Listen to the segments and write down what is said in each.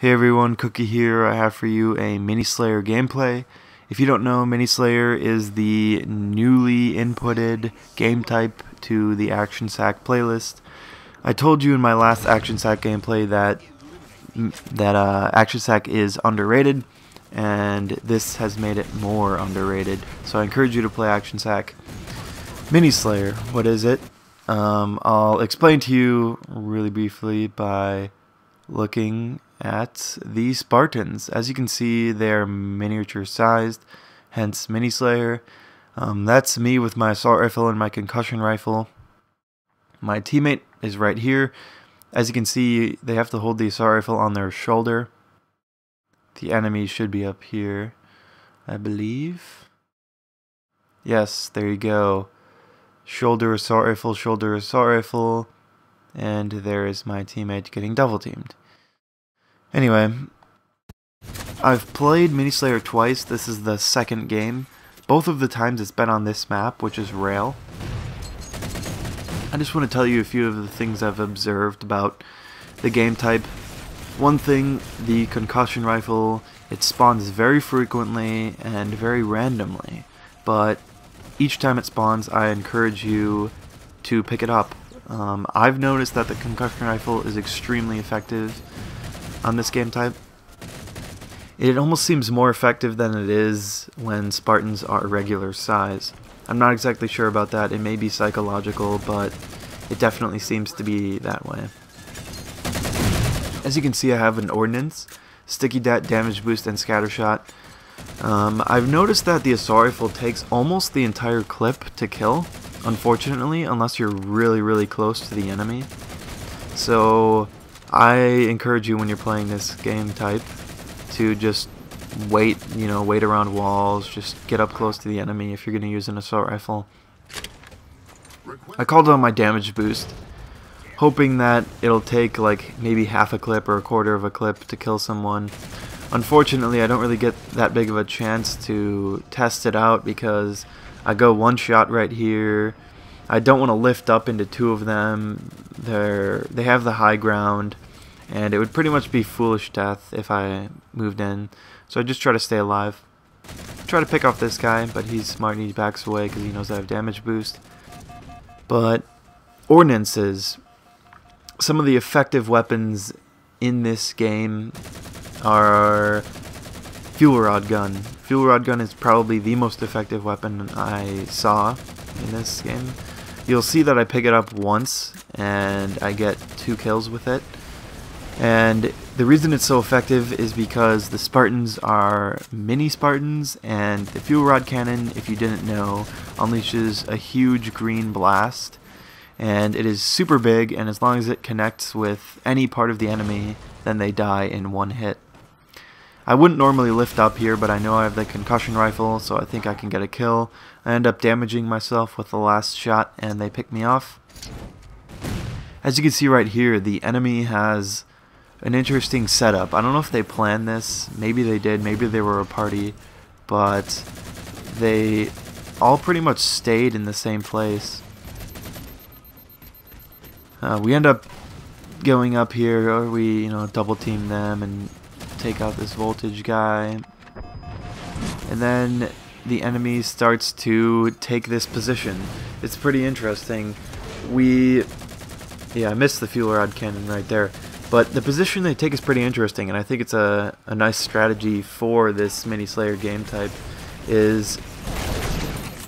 Hey everyone, Cookie here. I have for you a Mini Slayer gameplay. If you don't know, Mini Slayer is the newly inputted game type to the Action Sack playlist. I told you in my last Action Sack gameplay that that uh, Action Sack is underrated, and this has made it more underrated. So I encourage you to play Action Sack. Mini Slayer, what is it? Um, I'll explain to you really briefly by looking at the Spartans. As you can see, they're miniature sized, hence Mini Slayer. Um, that's me with my assault rifle and my concussion rifle. My teammate is right here. As you can see, they have to hold the assault rifle on their shoulder. The enemy should be up here, I believe. Yes, there you go. Shoulder assault rifle, shoulder assault rifle. And there is my teammate getting double teamed. Anyway, I've played Mini Slayer twice. This is the second game. Both of the times it's been on this map, which is Rail. I just want to tell you a few of the things I've observed about the game type. One thing, the concussion rifle, it spawns very frequently and very randomly, but each time it spawns I encourage you to pick it up. Um, I've noticed that the concussion rifle is extremely effective on this game type. It almost seems more effective than it is when Spartans are regular size. I'm not exactly sure about that, it may be psychological, but it definitely seems to be that way. As you can see I have an Ordnance, Sticky Det, Damage Boost, and Scattershot. Um, I've noticed that the Assault takes almost the entire clip to kill, unfortunately, unless you're really, really close to the enemy. So I encourage you when you're playing this game type to just wait, you know, wait around walls, just get up close to the enemy if you're going to use an assault rifle. I called on my damage boost, hoping that it'll take like maybe half a clip or a quarter of a clip to kill someone. Unfortunately, I don't really get that big of a chance to test it out because I go one shot right here, I don't want to lift up into two of them. They're they have the high ground, and it would pretty much be foolish death if I moved in. So I just try to stay alive. Try to pick off this guy, but he's smart and he backs away because he knows I have damage boost. But ordinances, some of the effective weapons in this game are fuel rod gun. Fuel rod gun is probably the most effective weapon I saw in this game. You'll see that I pick it up once and I get two kills with it. And the reason it's so effective is because the Spartans are mini Spartans and the fuel rod cannon, if you didn't know, unleashes a huge green blast. And it is super big and as long as it connects with any part of the enemy, then they die in one hit. I wouldn't normally lift up here, but I know I have the concussion rifle, so I think I can get a kill. I end up damaging myself with the last shot, and they pick me off. As you can see right here, the enemy has an interesting setup. I don't know if they planned this. Maybe they did. Maybe they were a party. But they all pretty much stayed in the same place. Uh, we end up going up here, or we, you know, double team them and take out this voltage guy. And then the enemy starts to take this position. It's pretty interesting. We... Yeah, I missed the fuel rod cannon right there. But the position they take is pretty interesting, and I think it's a, a nice strategy for this Mini Slayer game type, is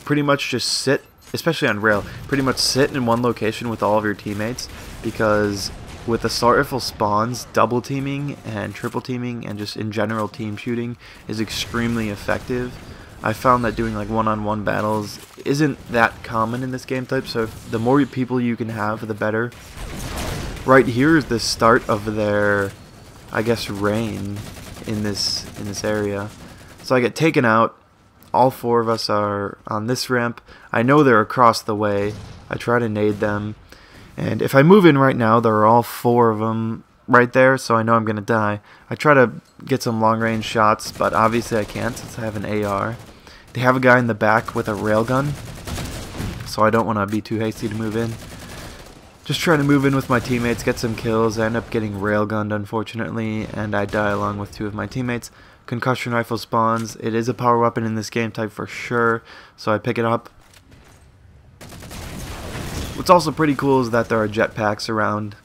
pretty much just sit, especially on rail, pretty much sit in one location with all of your teammates, because with assault rifle spawns, double teaming and triple teaming and just in general team shooting is extremely effective. I found that doing like one-on-one -on -one battles isn't that common in this game type, so the more people you can have, the better. Right here is the start of their, I guess, reign in this in this area. So I get taken out. All four of us are on this ramp. I know they're across the way. I try to nade them. And if I move in right now, there are all four of them right there, so I know I'm going to die. I try to get some long-range shots, but obviously I can't since I have an AR. They have a guy in the back with a railgun, so I don't want to be too hasty to move in. Just trying to move in with my teammates, get some kills. I end up getting railgunned, unfortunately, and I die along with two of my teammates. Concussion rifle spawns. It is a power weapon in this game type for sure, so I pick it up. What's also pretty cool is that there are jetpacks around.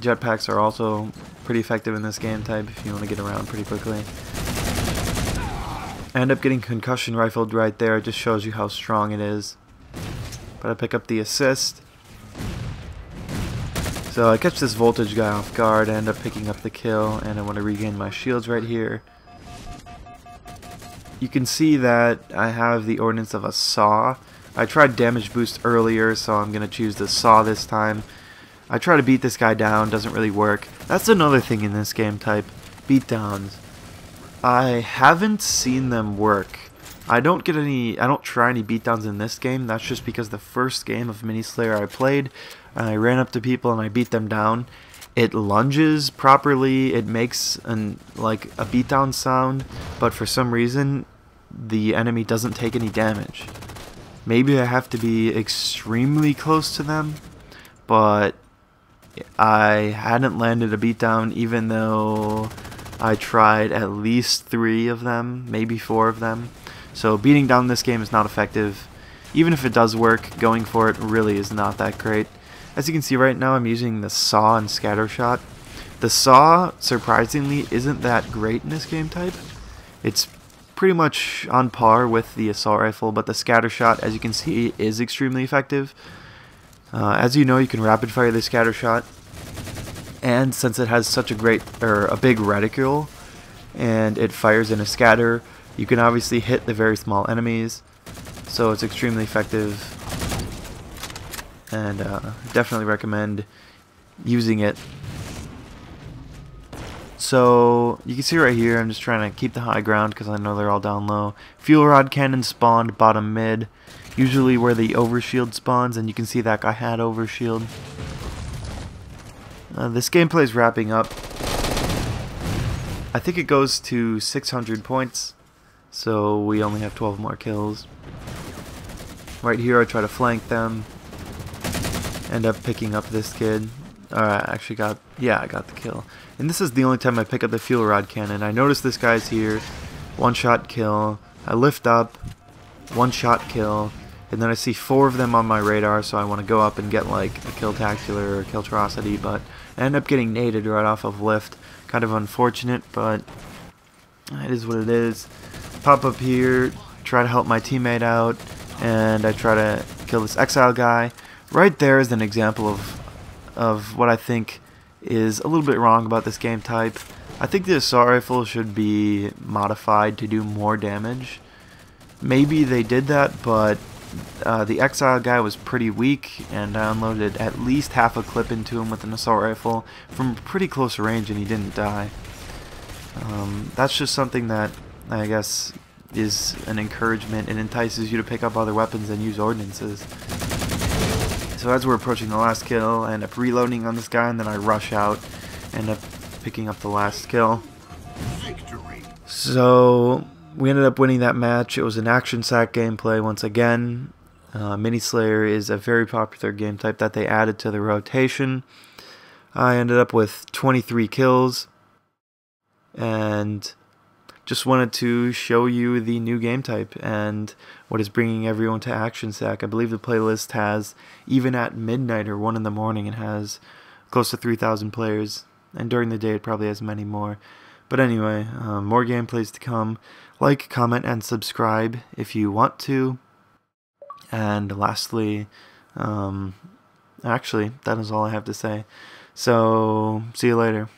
Jetpacks are also pretty effective in this game type if you want to get around pretty quickly. I end up getting concussion rifled right there. It just shows you how strong it is. But I pick up the assist. So I catch this voltage guy off guard, end up picking up the kill, and I want to regain my shields right here. You can see that I have the ordinance of a saw. I tried damage boost earlier, so I'm going to choose the saw this time. I try to beat this guy down, doesn't really work. That's another thing in this game type, beatdowns. I haven't seen them work. I don't get any, I don't try any beatdowns in this game. That's just because the first game of Mini Slayer I played, I ran up to people and I beat them down. It lunges properly. It makes an like a beatdown sound, but for some reason, the enemy doesn't take any damage. Maybe I have to be extremely close to them, but I hadn't landed a beatdown even though I tried at least three of them, maybe four of them. So beating down this game is not effective. Even if it does work, going for it really is not that great. As you can see right now, I'm using the saw and scatter shot. The saw, surprisingly, isn't that great in this game type. It's pretty much on par with the assault rifle, but the scatter shot, as you can see, is extremely effective. Uh, as you know, you can rapid fire the scatter shot, and since it has such a great or a big reticule and it fires in a scatter you can obviously hit the very small enemies so it's extremely effective. And uh, definitely recommend using it. So you can see right here I'm just trying to keep the high ground because I know they're all down low. Fuel rod cannon spawned bottom mid usually where the overshield spawns and you can see that guy had overshield. Uh, this gameplay is wrapping up. I think it goes to 600 points, so we only have 12 more kills. Right here I try to flank them, end up picking up this kid. Alright, I actually got, yeah, I got the kill. And this is the only time I pick up the fuel rod cannon. I notice this guy's here, one shot kill, I lift up, one shot kill, and then I see four of them on my radar, so I want to go up and get like a Killtacular or a Killtrocity, but I end up getting naded right off of lift. Kind of unfortunate, but it is what it is. Pop up here, try to help my teammate out, and I try to kill this exile guy. Right there is an example of of what I think is a little bit wrong about this game type. I think the assault rifle should be modified to do more damage. Maybe they did that, but uh, the Exile guy was pretty weak, and I unloaded at least half a clip into him with an assault rifle from pretty close range, and he didn't die. Um, that's just something that I guess is an encouragement and entices you to pick up other weapons and use ordinances. So as we're approaching the last kill, I end up reloading on this guy, and then I rush out, end up picking up the last kill. Victory. So we ended up winning that match. It was an action sack gameplay once again. Uh, Mini Slayer is a very popular game type that they added to the rotation. I ended up with 23 kills and just wanted to show you the new game type and what is bringing everyone to Action Sack. I believe the playlist has, even at midnight or 1 in the morning, it has close to 3,000 players. And during the day, it probably has many more. But anyway, um, more gameplays to come. Like, comment, and subscribe if you want to. And lastly, um, actually, that is all I have to say. So, see you later.